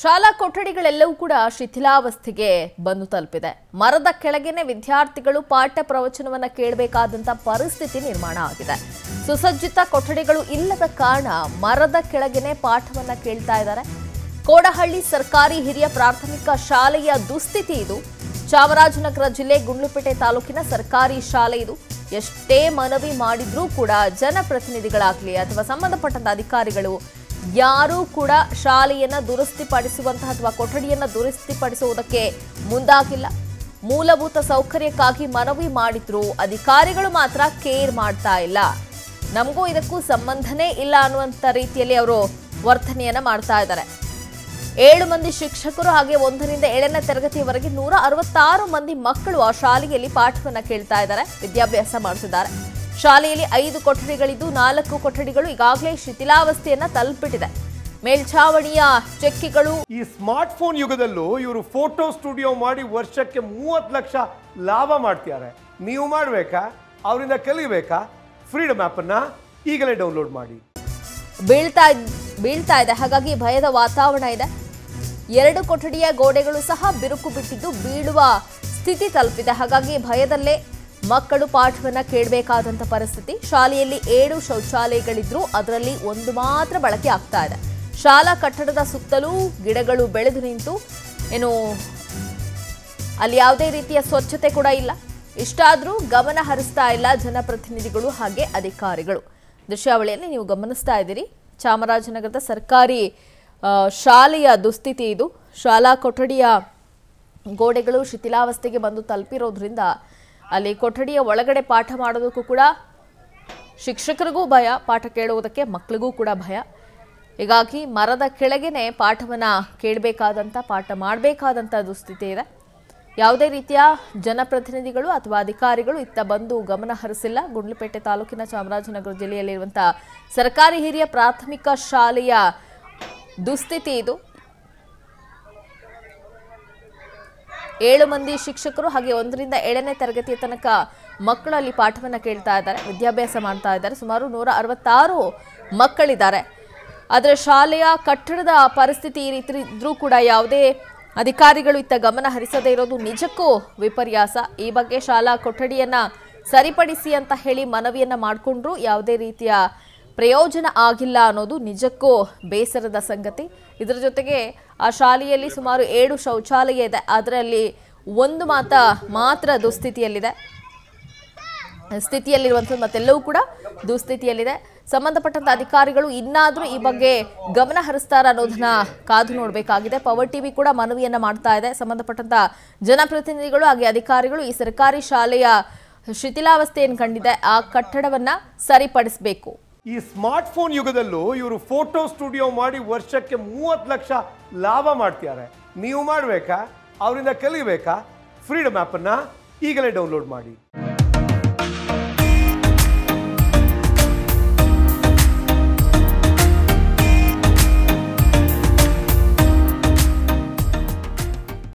ಶಾಲಾ ಕೊಠಡಿಗಳೆಲ್ಲವೂ ಕೂಡ ಶಿಥಿಲಾವಸ್ಥೆಗೆ ಬಂದು ತಲುಪಿದೆ. ಮರದ ಕೆಳಗೇನೆ ವಿದ್ಯಾರ್ಥಿಗಳು ಪಾಠ ಪ್ರವಚನವನ್ನ ಕೇಳಬೇಕಾದಂತ ಪರಿಸ್ಥಿತಿ ನಿರ್ಮಾಣ ಆಗಿದೆ. ಸುಸಜ್ಜಿತ ಕೊಠಡಿಗಳು ಇಲ್ಲದ ಕಾರಣ ಮರದ ಕೆಳಗೆನೆ ಪಾಠವನ್ನ ಕೇಳ್ತಾ ಇದ್ದಾರೆ. ಕೋಡಹಳ್ಳಿ ಸರ್ಕಾರಿ ಹಿರಿಯ ಪ್ರಾಥಮಿಕ ಶಾಲೆಯ ದುಸ್ಥಿತಿ ಇದು. ಚಾಮರಾಜನಗರ ಜಿಲ್ಲೆ ಗುಂಡ್ಲುಪೇಟೆ ತಾಲೂಕಿನ ಸರ್ಕಾರಿ ಶಾಲೆ ಇದು. ಎಷ್ಟೇ ಮನವಿ ಮಾಡಿದ್ರೂ ಕೂಡ ಜನಪ್ರತಿನಿಧಿಗಳಾಗ್ಲಿ ಅಥವಾ ಸಂಬಂಧಪಟ್ಟಂತ ಅಧಿಕಾರಿಗಳು ಯಾರೂ ಕೂಡ ಶಾಲೆಯನ್ನ ದುರಸ್ತಿಪಡಿಸುವಂತಹ ಅಥವಾ ಕೊಠಡಿಯನ್ನು ದುರಸ್ತಿಪಡಿಸುವುದಕ್ಕೆ ಮುಂದಾಗಿಲ್ಲ. ಮೂಲಭೂತ ಸೌಕರ್ಯಕ್ಕಾಗಿ ಮನವಿ ಮಾಡಿದ್ರು ಅಧಿಕಾರಿಗಳು ಮಾತ್ರ ಕೇರ್ ಮಾಡ್ತಾ ಇಲ್ಲ. ನಮಗೂ ಇದಕ್ಕೂ ಸಂಬಂಧನೇ ಇಲ್ಲ ಅನ್ನುವಂಥ ರೀತಿಯಲ್ಲಿ ಅವರು ವರ್ತನೆಯನ್ನ ಮಾಡ್ತಾ ಇದ್ದಾರೆ. ಏಳು ಮಂದಿ ಶಿಕ್ಷಕರು ಹಾಗೆ ಒಂದರಿಂದ ಏಳನೇ ತರಗತಿಯವರೆಗೆ ನೂರ ಅರವತ್ತಾರು ಮಂದಿ ಮಕ್ಕಳು ಆ ಶಾಲೆಯಲ್ಲಿ ಪಾಠವನ್ನು ಕೇಳ್ತಾ ಇದ್ದಾರೆ, ವಿದ್ಯಾಭ್ಯಾಸ ಮಾಡ್ತಿದ್ದಾರೆ. ಶಾಲೆಯಲ್ಲಿ ಐದು ಕೊಠಡಿಗಳಿದ್ದು ನಾಲ್ಕು ಕೊಠಡಿಗಳು ಈಗಾಗಲೇ ಶಿಥಿಲಾವಸ್ಥೆಯನ್ನ ತಲುಪಿಟ್ಟಿದೆ ಮೇಲ್ಛಾವಣಿಯ ಚೆಕ್ಕಿಗಳು ಈ ಸ್ಮಾರ್ಟ್ ಫೋನ್ ಯುಗದಲ್ಲೂ ಇವರು ಫೋಟೋ ಸ್ಟುಡಿಯೋ ಮಾಡಿ ವರ್ಷಕ್ಕೆ ಮೂವತ್ತು ಲಕ್ಷ ಲಾಭ ಮಾಡ್ತಿದ್ದಾರೆ. ನೀವು ಮಾಡಬೇಕಾ? ಅವರಿಂದ ಕಲಿಬೇಕಾ? ಫ್ರೀಡಮ್ ಆ್ಯಪನ್ನು ಈಗಲೇ ಡೌನ್ಲೋಡ್ ಮಾಡಿ. ಬೀಳ್ತಾ ಇದ್- ಬೀಳ್ತಾ ಇದೆ. ಹಾಗಾಗಿ ಭಯದ ವಾತಾವರಣ ಇದೆ. ಎರಡು ಕೊಠಡಿಯ ಗೋಡೆಗಳು ಸಹ ಬಿರುಕು ಬಿಟ್ಟಿದ್ದು ಬೀಳುವ ಸ್ಥಿತಿ ತಲುಪಿದೆ. ಹಾಗಾಗಿ ಭಯದಲ್ಲೇ ಮಕ್ಕಳು ಪಾಠವನ್ನ ಕೇಳಬೇಕಾದಂತ ಪರಿಸ್ಥಿತಿ. ಶಾಲೆಯಲ್ಲಿ ಏಳು ಶೌಚಾಲಯಗಳಿದ್ರೂ ಅದರಲ್ಲಿ ಒಂದು ಮಾತ್ರ ಬಳಕೆ ಆಗ್ತಾ ಇದೆ. ಶಾಲಾ ಕಟ್ಟಡದ ಸುತ್ತಲೂ ಗಿಡಗಳು ಬೆಳೆದು ನಿಂತು ಏನು ಅಲ್ಲಿ ಯಾವುದೇ ರೀತಿಯ ಸ್ವಚ್ಛತೆ ಕೂಡ ಇಲ್ಲ. ಇಷ್ಟಾದರೂ ಗಮನ ಹರಿಸ್ತಾ ಇಲ್ಲ ಜನಪ್ರತಿನಿಧಿಗಳು ಹಾಗೆ ಅಧಿಕಾರಿಗಳು. ದೃಶ್ಯಾವಳಿಯಲ್ಲಿ ನೀವು ಗಮನಿಸ್ತಾ ಇದ್ದೀರಿ. ಚಾಮರಾಜನಗರದ ಸರ್ಕಾರಿ ಶಾಲೆಯ ದುಸ್ಥಿತಿ ಇದು. ಶಾಲಾ ಕೊಠಡಿಯ ಗೋಡೆಗಳು ಶಿಥಿಲಾವಸ್ಥೆಗೆ ಬಂದು ತಲುಪಿರೋದ್ರಿಂದ ಅಲ್ಲಿ ಕೊಠಡಿಯ ಒಳಗಡೆ ಪಾಠ ಮಾಡೋದಕ್ಕೂ ಕೂಡ ಶಿಕ್ಷಕರಿಗೂ ಭಯ, ಪಾಠ ಕೇಳುವುದಕ್ಕೆ ಮಕ್ಕಳಿಗೂ ಕೂಡ ಭಯ. ಹೀಗಾಗಿ ಮರದ ಕೆಳಗೇನೆ ಪಾಠವನ್ನ ಕೇಳಬೇಕಾದಂಥ ಪಾಠ ಮಾಡಬೇಕಾದಂಥ ದುಸ್ಥಿತಿ ಇದೆ. ಯಾವುದೇ ರೀತಿಯ ಜನಪ್ರತಿನಿಧಿಗಳು ಅಥವಾ ಅಧಿಕಾರಿಗಳು ಇತ್ತ ಬಂದು ಗಮನ ಹರಿಸಿಲ್ಲ. ಗುಂಡ್ಲುಪೇಟೆ ತಾಲೂಕಿನ ಚಾಮರಾಜನಗರ ಜಿಲ್ಲೆಯಲ್ಲಿರುವಂಥ ಸರ್ಕಾರಿ ಹಿರಿಯ ಪ್ರಾಥಮಿಕ ಶಾಲೆಯ ದುಸ್ಥಿತಿ ಇದು. ಏಳು ಮಂದಿ ಶಿಕ್ಷಕರು ಹಾಗೆ ಒಂದರಿಂದ ಏಳನೇ ತರಗತಿಯ ತನಕ ಮಕ್ಕಳು ಅಲ್ಲಿ ಪಾಠವನ್ನು ಕೇಳ್ತಾ ಇದ್ದಾರೆ, ವಿದ್ಯಾಭ್ಯಾಸ ಮಾಡ್ತಾ ಇದ್ದಾರೆ. ಸುಮಾರು ನೂರ ಅರವತ್ತಾರು ಮಕ್ಕಳಿದ್ದಾರೆ. ಆದರೆ ಶಾಲೆಯ ಕಟ್ಟಡದ ಪರಿಸ್ಥಿತಿ ಈ ರೀತಿ ಇದ್ರೂ ಕೂಡ ಯಾವುದೇ ಅಧಿಕಾರಿಗಳು ಇತ್ತ ಗಮನ ಹರಿಸದೇ ಇರೋದು ನಿಜಕ್ಕೂ ವಿಪರ್ಯಾಸ. ಈ ಬಗ್ಗೆ ಶಾಲಾ ಕೊಠಡಿಯನ್ನು ಸರಿಪಡಿಸಿ ಅಂತ ಹೇಳಿ ಮನವಿಯನ್ನ ಮಾಡಿಕೊಂಡ್ರು ಯಾವುದೇ ರೀತಿಯ ಪ್ರಯೋಜನ ಆಗಿಲ್ಲ ಅನ್ನೋದು ನಿಜಕ್ಕೂ ಬೇಸರದ ಸಂಗತಿ. ಇದರ ಜೊತೆಗೆ ಆ ಶಾಲೆಯಲ್ಲಿ ಸುಮಾರು ಏಳು ಶೌಚಾಲಯ ಇದೆ. ಅದರಲ್ಲಿ ಒಂದು ಮಾತ ಮಾತ್ರ ದುಸ್ಥಿತಿಯಲ್ಲಿದೆ. ಸ್ಥಿತಿಯಲ್ಲಿರುವಂಥದ್ದು ಮತ್ತೆಲ್ಲವೂ ಕೂಡ ದುಸ್ಥಿತಿಯಲ್ಲಿದೆ. ಸಂಬಂಧಪಟ್ಟಂತ ಅಧಿಕಾರಿಗಳು ಇನ್ನಾದರೂ ಈ ಬಗ್ಗೆ ಗಮನ ಹರಿಸ್ತಾರ ಅನ್ನೋದನ್ನ ಕಾದು ನೋಡಬೇಕಾಗಿದೆ. ಪವರ್ ಟಿವಿ ಕೂಡ ಮನವಿಯನ್ನ ಮಾಡ್ತಾ ಇದೆ. ಸಂಬಂಧಪಟ್ಟಂತ ಜನಪ್ರತಿನಿಧಿಗಳು ಹಾಗೆ ಅಧಿಕಾರಿಗಳು ಈ ಸರ್ಕಾರಿ ಶಾಲೆಯ ಶಿಥಿಲಾವಸ್ಥೆಯನ್ನು ಕಂಡಿದೆ. ಆ ಕಟ್ಟಡವನ್ನ ಸರಿಪಡಿಸಬೇಕು. ಈ ಸ್ಮಾರ್ಟ್ ಫೋನ್ ಯುಗದಲ್ಲೂ ಇವರು ಫೋಟೋ ಸ್ಟುಡಿಯೋ ಮಾಡಿ ವರ್ಷಕ್ಕೆ ಮೂವತ್ತು ಲಕ್ಷ ಲಾಭ ಮಾಡ್ತಿದ್ದಾರೆ. ನೀವು ಮಾಡಬೇಕಾ? ಅವರಿಂದ ಕಲಿಬೇಕಾ? ಫ್ರೀಡಮ್ ಆ್ಯಪನ್ನು ಈಗಲೇ ಡೌನ್ಲೋಡ್ ಮಾಡಿ.